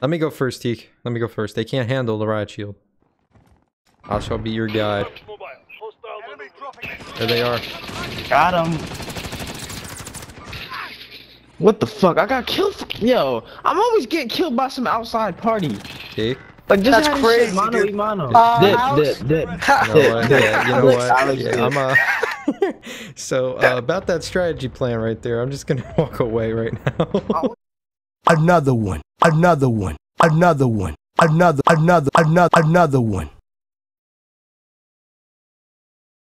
Let me go first, Teak. Let me go first. They can't handle the riot shield. I shall be your guide. There they are. Got him. What the fuck? I got killed. For, yo, I'm always getting killed by some outside party. Teak. Like just That's had this crazy, shit mono dude. mono. Uh, dip, Alex? dip, dip, You know what? Yeah, you know what? Yeah. I'm uh So uh, about that strategy plan right there, I'm just gonna walk away right now. Another one, another one, another one, another, another, another, another one.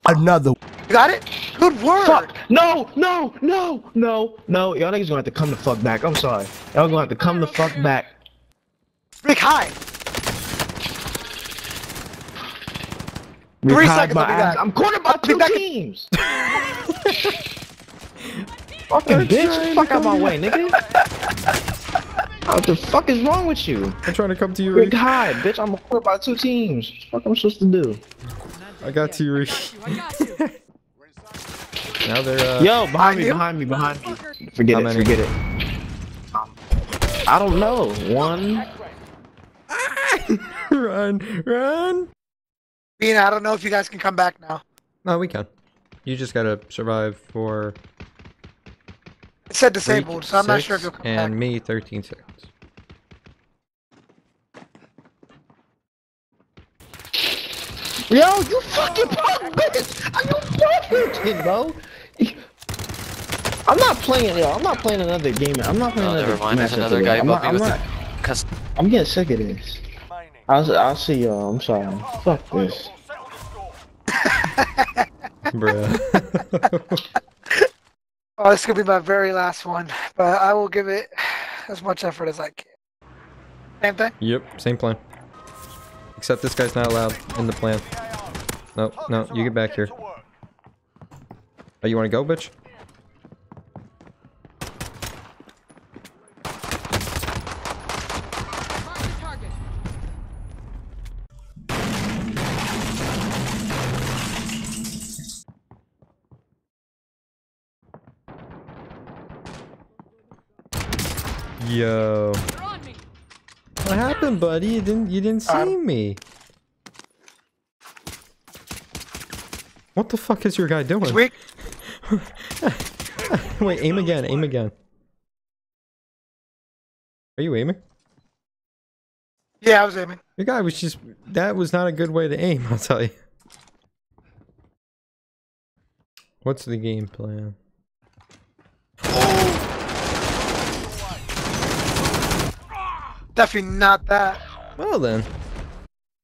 Another. You got it? Good work. Fuck! No, no, no, no, no. Y'all niggas gonna have to come the fuck back. I'm sorry. Y'all gonna have to come the fuck back. Rick, high. We Three hide seconds, my I'll be ass. back. I'm cornered by two back in- teams. Fucking bitch, fuck out my way, nigga. What the fuck is wrong with you? I'm trying to come to you, Rick Rick. hide, bitch. I'm cornered by two teams. What the fuck am I supposed to do? I got to you, Rick. now they're uh Yo, behind me, you? behind me, behind me. Forget How it, many? forget it. I don't know. One. run, run. Bean, I don't know if you guys can come back now. No, we can. You just gotta survive for It said Freak disabled, so I'm not sure if you'll come and back. me 13 seconds. Yo, you fucking punk bitch! Are you fucking bro? I'm not playing, yo. I'm not playing another game. I'm not playing Oh, another never mind. There's matchup another guy I'm above not, me I'm with not, a cus- I'm getting sick of this. I'll, I'll see y'all. I'm sorry. Fuck this. Bruh. Oh, this could be my very last one, but I will give it as much effort as I can. Same thing. yep, same plan. Except this guy's not allowed in the plan. No, no, you get back here. Oh, you wanna go, bitch? Yo. What happened, buddy? You didn't you didn't see me. What the fuck is your guy doing? Wait, aim again, aim again. Are you aiming? Yeah, I was aiming. Your guy was just that was not a good way to aim, I'll tell you. What's the game plan? Definitely not that. Well then.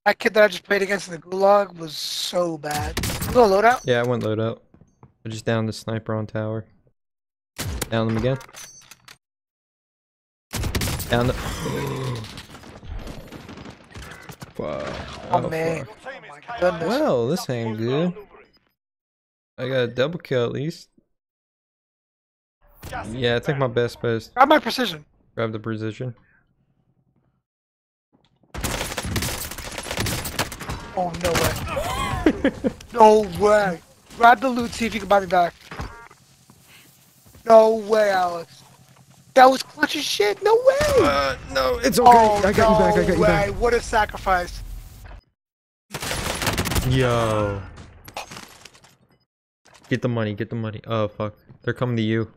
That kid that I just played against in the gulag was so bad. Go loadout? Yeah, I went loadout. I just downed the sniper on tower. Down them again. Down the Wow. Oh, man. Oh. Well, this ain't good. I got a double kill at least. Yeah, I think my best bet is Grab my precision. grab the precision. Oh no way. no way. Grab the loot, see if you can buy me back. No way, Alex. That was clutch as shit. No way. Uh, no, it's okay. Oh, I got you back. I no got you way. back. What a sacrifice. Yo. Get the money. Get the money. Oh fuck, they're coming to you.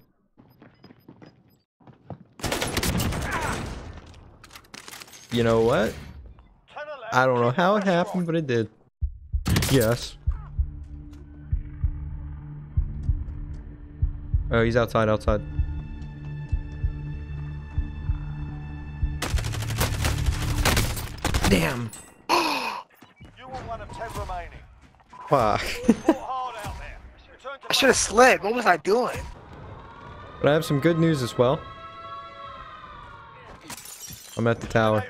You know what? I don't know how it happened, but it did. Yes. Oh, he's outside, outside. Damn. You were one of ten remaining. Fuck. Fought hard out there. Return to I should have slid. What was I doing? but I have some good news as well. I'm at the tower.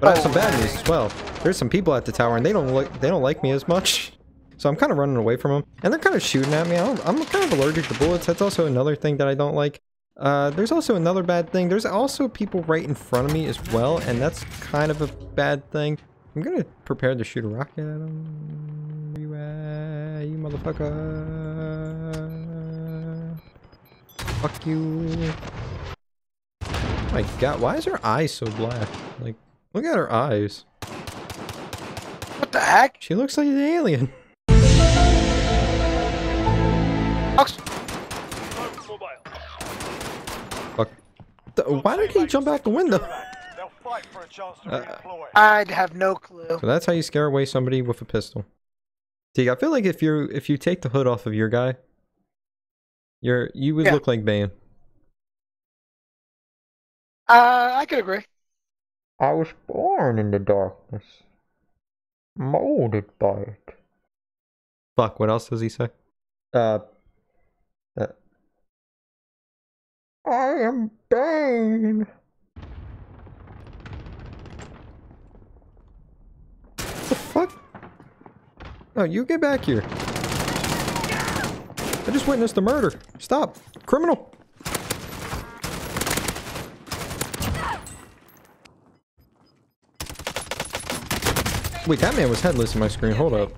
But I have some bad news as well. There's some people at the tower and they don't like they don't like me as much. So I'm kind of running away from them. And they're kind of shooting at me. I don't, I'm kind of allergic to bullets. That's also another thing that I don't like. Uh, there's also another bad thing. There's also people right in front of me as well. And that's kind of a bad thing. I'm going to prepare to shoot a rocket at them. Where you at, you motherfucker? Fuck you. my god, why is her eyes so black? Like, look at her eyes. What the heck? She looks like an alien. Ox- Fuck. Th- Why did he jump out the window? They'll fight for a chance to Uh. I'd have no clue. So that's how you scare away somebody with a pistol. Teague, I feel like if you if you take the hood off of your guy, you're you would Yeah. look like Bane. Uh, I could agree. I was born in the darkness, molded by it. Fuck, what else does he say? Uh, uh I am Bane. The fuck? Oh, you get back here. I just witnessed a murder. Stop. Criminal. Wait, that man was headless in my screen. Hold up.